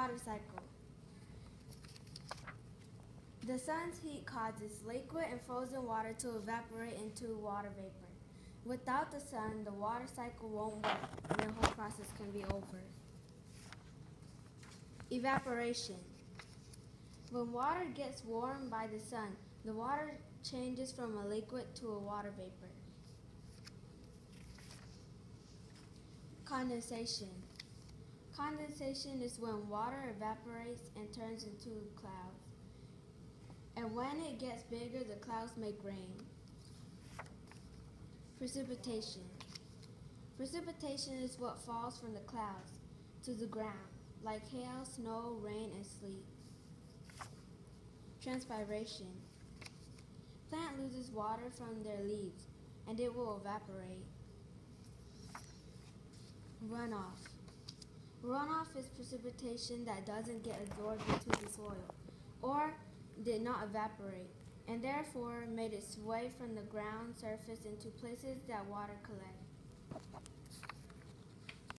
Water cycle. The sun's heat causes liquid and frozen water to evaporate into water vapor. Without the sun, the water cycle won't work and the whole process can be over. Evaporation. When water gets warmed by the sun, the water changes from a liquid to a water vapor. Condensation. Condensation is when water evaporates and turns into clouds. And when it gets bigger, the clouds make rain. Precipitation. Precipitation is what falls from the clouds to the ground, like hail, snow, rain, and sleet. Transpiration. Plant loses water from their leaves, and it will evaporate. Runoff. Runoff is precipitation that doesn't get absorbed into the soil or did not evaporate and therefore made its way from the ground surface into places that water collects.